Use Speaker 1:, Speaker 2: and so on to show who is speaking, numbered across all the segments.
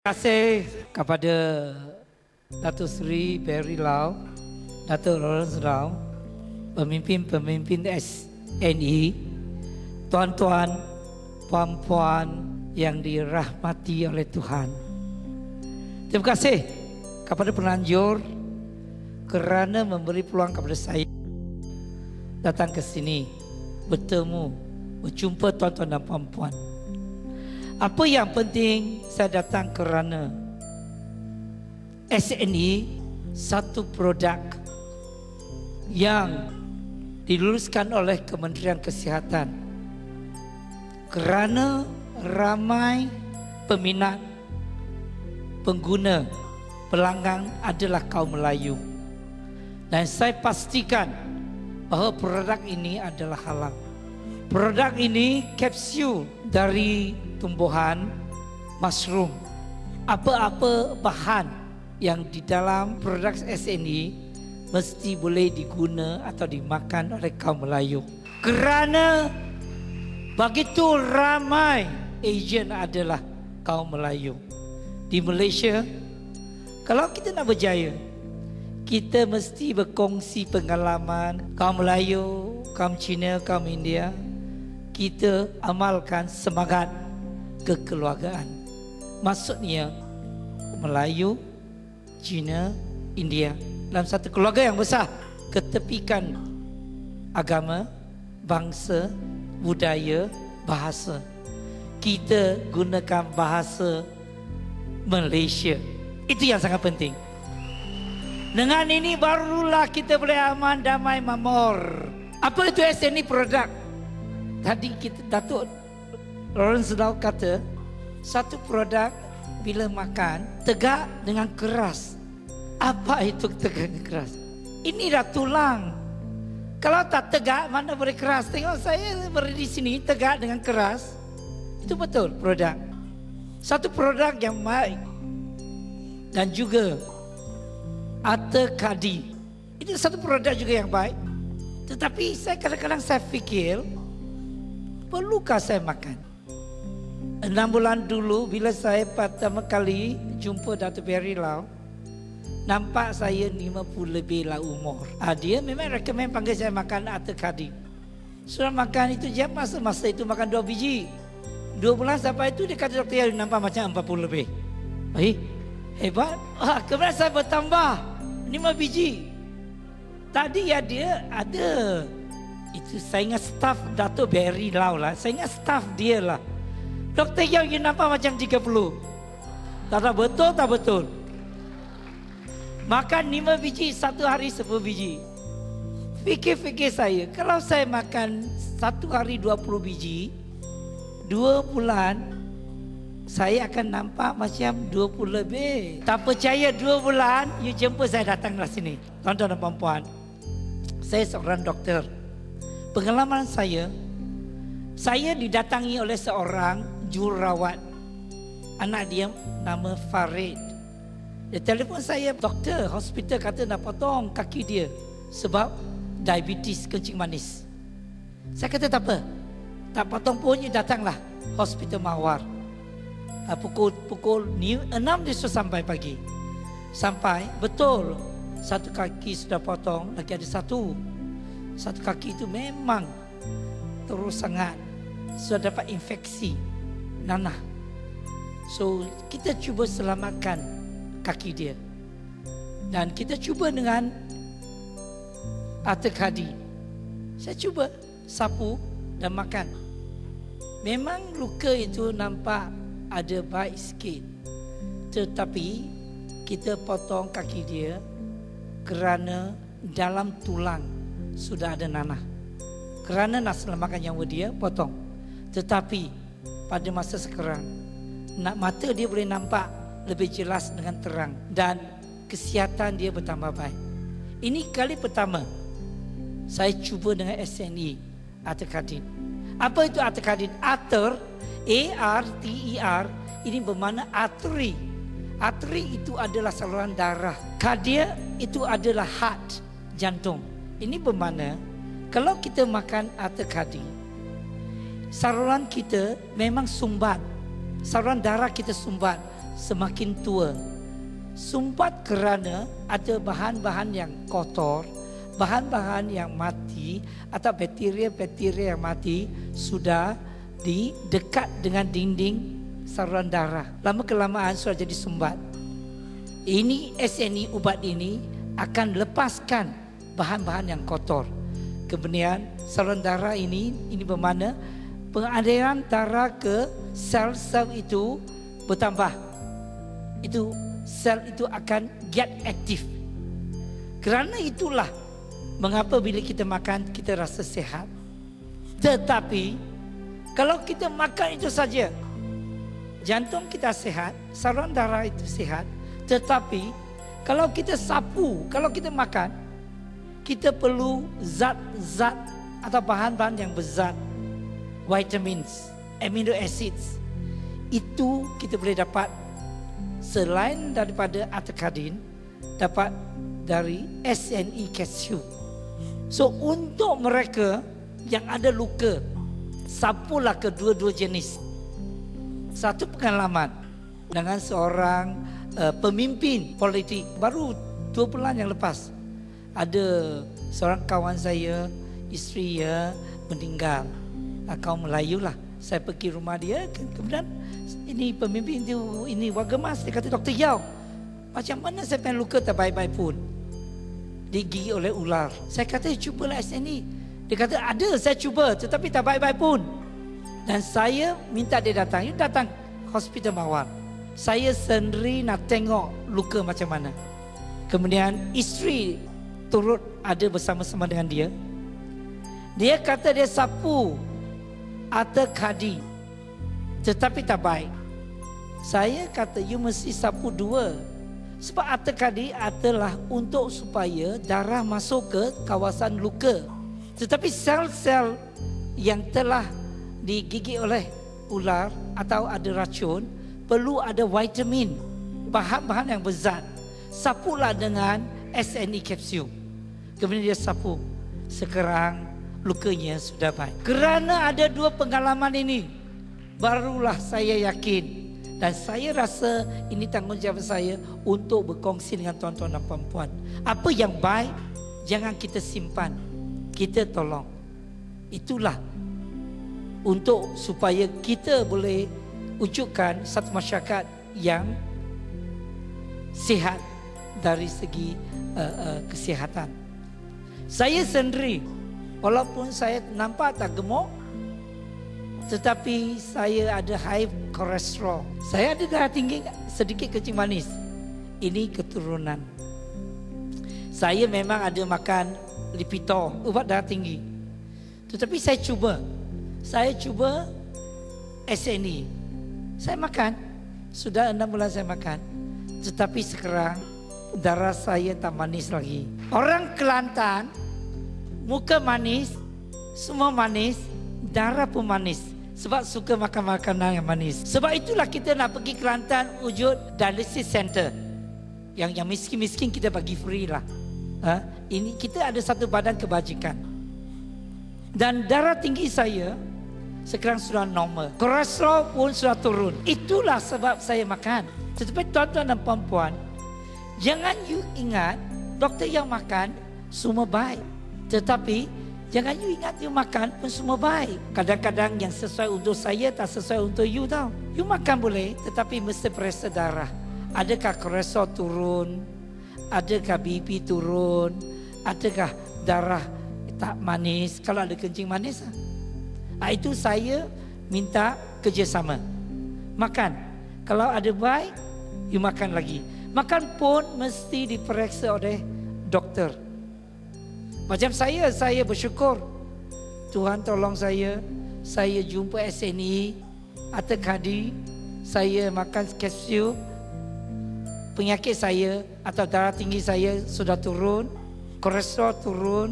Speaker 1: Terima kasih kepada Datuk Seri Barry Lau, Datuk Lawrence Lau, pemimpin-pemimpin SNI, tuan-tuan, puan-puan yang dirahmati oleh Tuhan. Terima kasih kepada penanjur kerana memberi peluang kepada saya datang ke sini bertemu, berjumpa tuan-tuan dan puan-puan. Apa yang penting saya datang kerana SNE satu produk yang diluluskan oleh Kementerian Kesihatan kerana ramai peminat pengguna pelanggan adalah kaum Melayu dan saya pastikan bahawa produk ini adalah halal. Produk ini kapsul dari tumbuhan mushroom. Apa-apa bahan yang di dalam produk SNE mesti boleh diguna atau dimakan oleh kaum Melayu. Kerana begitu ramai Asian adalah kaum Melayu. Di Malaysia, kalau kita nak berjaya, kita mesti berkongsi pengalaman kaum Melayu, kaum Cina, kaum India. Kita amalkan semangat kekeluargaan. Maksudnya Melayu, Cina, India dalam satu keluarga yang besar ketepikan agama, bangsa, budaya, bahasa. Kita gunakan bahasa Malaysia. Itu yang sangat penting. Dengan ini barulah kita boleh aman, damai, mamor. Apa itu SNI produk? Tadi kita Datuk Lawrence Lau kata satu produk bila makan tegak dengan keras. Apa itu tegak dengan keras? Ini dah tulang. Kalau tak tegak mana boleh keras? Tengok saya berdiri di sini tegak dengan keras. Itu betul produk. Satu produk yang baik dan juga Ata Kadi. Itu satu produk juga yang baik. Tetapi saya kadang-kadang saya fikir perlukah saya makan? Enam bulan dulu bila saya pertama kali jumpa Datuk Perry Lau Nampak saya 50 lebih lah umur. Ah, Dia memang rekomen panggil saya makan Ata Kadi. Sudah makan itu jam masa-masa itu makan dua biji. Dua bulan sampai itu dia kata doktor yang nampak macam 40 lebih. Eh, hebat. Ah, Kemudian saya bertambah 5 biji. Tadi ya dia ada Itu saya ingat staff Datuk Berry Lau lah. Saya ingat staff dia lah Doktor yang you nampak macam 30. Tak betul tak betul. Makan 5 biji satu hari 10 biji. Fikir-fikir saya, kalau saya makan satu hari 20 biji, dua bulan saya akan nampak macam 20 lebih. Tak percaya dua bulan, you jumpa saya datanglah sini. Tuan-tuan dan puan-puan, saya seorang doktor. Pengalaman saya, saya didatangi oleh seorang jururawat anak dia nama Farid. Dia telefon saya doktor hospital kata nak potong kaki dia sebab diabetes kencing manis. Saya kata tak apa tak potong pun datanglah hospital Mawar. Ah, pukul pukul 6 dia sudah sampai pagi. Sampai betul satu kaki sudah potong lagi ada satu. Satu kaki itu memang terus sangat. Sudah dapat infeksi nanah. So kita cuba selamatkan kaki dia. Dan kita cuba dengan atakadi. Saya cuba sapu dan makan. Memang luka itu nampak ada baik sikit. Tetapi kita potong kaki dia kerana dalam tulang sudah ada nanah. Kerana nak selamatkan nyawa dia, potong. Tetapi pada masa sekarang. Nak mata dia boleh nampak lebih jelas dengan terang dan kesihatan dia bertambah baik. Ini kali pertama saya cuba dengan SNE Aterkadin. Apa itu Aterkadin? Ater A R T E R ini bermakna artery. Artery itu adalah saluran darah. Kardia itu adalah heart, jantung. Ini bermakna kalau kita makan Aterkadin saluran kita memang sumbat. Saluran darah kita sumbat. semakin tua. Sumpat kerana ada bahan-bahan yang kotor, bahan-bahan yang mati atau bakteria-bakteria yang mati sudah di dekat dengan dinding saluran darah. Lama kelamaan sudah jadi sumbat. Ini SNI ubat ini akan lepaskan bahan-bahan yang kotor. Kemudian saluran darah ini ini bermakna pengaliran darah ke sel-sel itu bertambah. Itu sel itu akan get aktif. Kerana itulah mengapa bila kita makan kita rasa sehat. Tetapi kalau kita makan itu saja jantung kita sehat, saluran darah itu sehat. Tetapi kalau kita sapu, kalau kita makan kita perlu zat-zat atau bahan-bahan yang berzat vitamins, amino acids. Itu kita boleh dapat selain daripada atakadin dapat dari SNE calcium. So untuk mereka yang ada luka, sapulah kedua-dua jenis. Satu pengalaman dengan seorang uh, pemimpin politik baru dua bulan yang lepas. Ada seorang kawan saya, isteri ya meninggal. Uh, kaum Melayu lah. Saya pergi rumah dia, kemudian ini pemimpin itu, ini warga mas, dia kata, Dr. Yao, macam mana saya pengen luka terbaik-baik pun? digigit oleh ular. Saya kata cubalah SNE. Dia kata ada saya cuba tetapi tak baik-baik pun. Dan saya minta dia datang. Dia datang hospital Mawar. Saya sendiri nak tengok luka macam mana. Kemudian isteri turut ada bersama-sama dengan dia. Dia kata dia sapu atau kadi. Tetapi tak baik. Saya kata you mesti sapu dua sebab atakadi adalah untuk supaya darah masuk ke kawasan luka. Tetapi sel-sel yang telah digigit oleh ular atau ada racun perlu ada vitamin, bahan-bahan yang berzat. Sapulah dengan SNE kapsul. Kemudian dia sapu. Sekarang lukanya sudah baik. Kerana ada dua pengalaman ini, barulah saya yakin dan saya rasa ini tanggungjawab saya untuk berkongsi dengan tuan-tuan dan puan-puan. Apa yang baik, jangan kita simpan. Kita tolong. Itulah untuk supaya kita boleh wujudkan satu masyarakat yang sihat dari segi uh, uh, kesihatan. Saya sendiri, walaupun saya nampak tak gemuk, tetapi saya ada high cholesterol. Saya ada darah tinggi sedikit kencing manis. Ini keturunan. Saya memang ada makan Lipitor, ubat darah tinggi. Tetapi saya cuba. Saya cuba SNE. Saya makan. Sudah enam bulan saya makan. Tetapi sekarang darah saya tak manis lagi. Orang Kelantan, muka manis, semua manis, darah pun manis. Sebab suka makan makanan yang manis. Sebab itulah kita nak pergi Kelantan wujud dialysis center. Yang yang miskin-miskin kita bagi free lah. Ha? Ini kita ada satu badan kebajikan. Dan darah tinggi saya sekarang sudah normal. Kolesterol pun sudah turun. Itulah sebab saya makan. Tetapi tuan-tuan dan puan-puan, jangan you ingat doktor yang makan semua baik. Tetapi Jangan you ingat you makan pun semua baik. Kadang-kadang yang sesuai untuk saya tak sesuai untuk you tau. You makan boleh tetapi mesti periksa darah. Adakah kolesterol turun? Adakah BP turun? Adakah darah tak manis? Kalau ada kencing manis lah. Ha, itu saya minta kerjasama. Makan. Kalau ada baik, you makan lagi. Makan pun mesti diperiksa oleh doktor. Macam saya, saya bersyukur. Tuhan tolong saya. Saya jumpa SNE, Atta Kadi. Saya makan kapsul. Penyakit saya atau darah tinggi saya sudah turun. Kolesterol turun.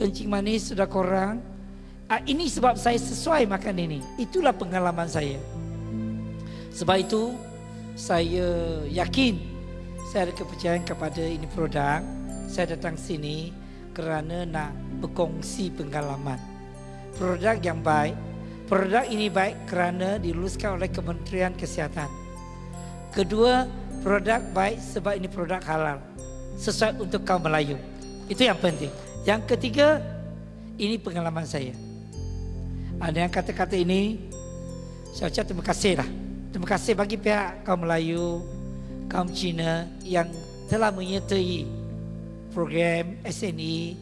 Speaker 1: Kencing manis sudah kurang. Ah, ini sebab saya sesuai makan ini. Itulah pengalaman saya. Sebab itu, saya yakin saya ada kepercayaan kepada ini produk. Saya datang sini kerana nak berkongsi pengalaman. Produk yang baik, produk ini baik kerana diluluskan oleh Kementerian Kesihatan. Kedua, produk baik sebab ini produk halal. Sesuai untuk kaum Melayu. Itu yang penting. Yang ketiga, ini pengalaman saya. Ada yang kata-kata ini, saya ucap terima kasih lah. Terima kasih bagi pihak kaum Melayu, kaum Cina yang telah menyertai program SNE,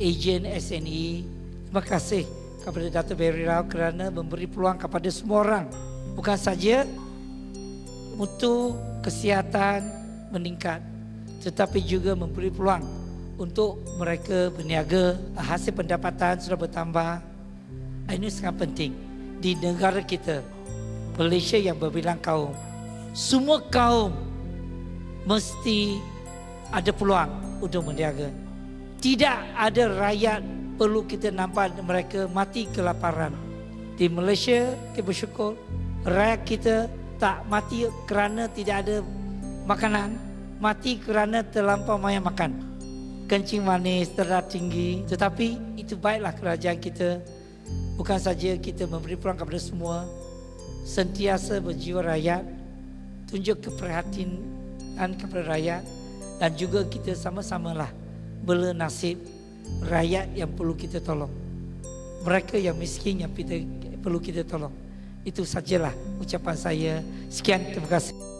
Speaker 1: agent SNE. Terima kasih kepada Dato' Berry Rao kerana memberi peluang kepada semua orang. Bukan saja mutu kesihatan meningkat tetapi juga memberi peluang untuk mereka berniaga hasil pendapatan sudah bertambah ini sangat penting di negara kita Malaysia yang berbilang kaum semua kaum mesti ada peluang untuk berniaga tidak ada rakyat perlu kita nampak mereka mati kelaparan. Di Malaysia kita bersyukur rakyat kita tak mati kerana tidak ada makanan mati kerana terlampau banyak makan. Kencing manis terlalu tinggi tetapi itu baiklah kerajaan kita. Bukan saja kita memberi peluang kepada semua sentiasa berjiwa rakyat tunjuk keperhatian kepada rakyat dan juga kita sama-samalah bela nasib rakyat yang perlu kita tolong. Mereka yang miskin yang kita perlu kita tolong. Itu sajalah ucapan saya. Sekian terima kasih